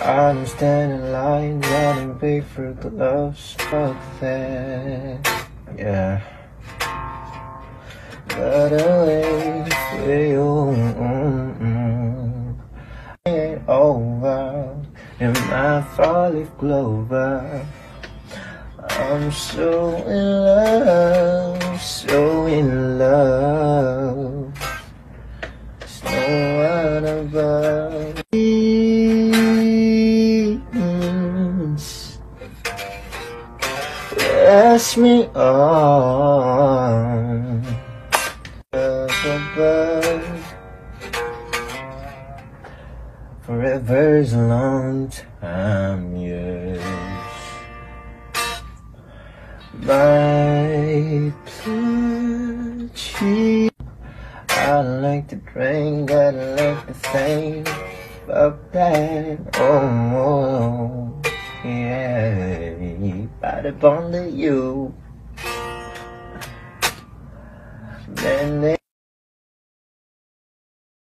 I'm standing in line, running big for gloves, but then, yeah. Got away for you. Mm-mm. Ain't over in my four-leaf clover. I'm so in love, so in love. There's no one above Press me on. Forever's a long time, yes. My pledge. I like to drink, I like to think about that. Oh, oh, Body bond to you. Then